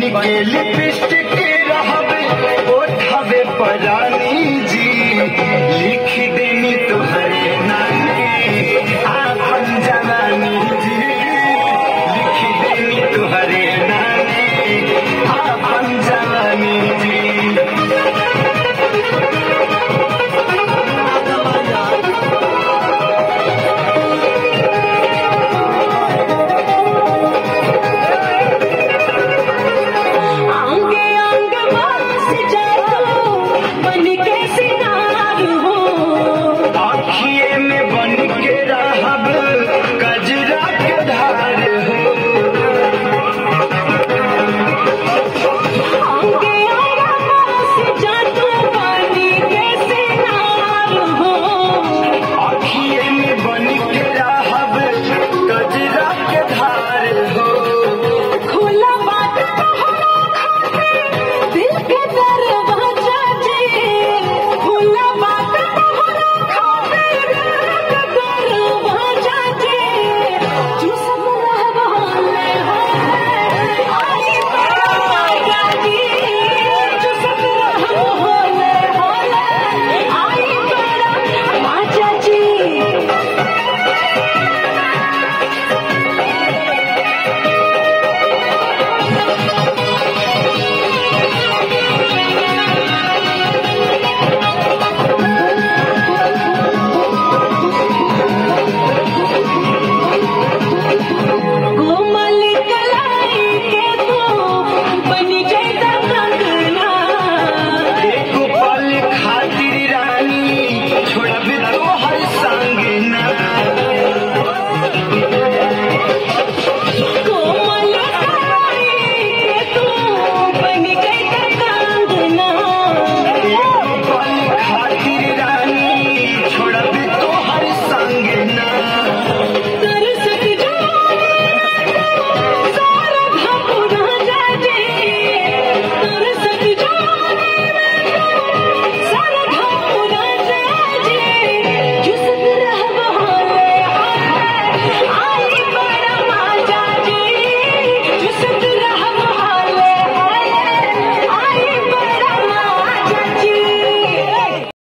बन के लिपस्टिक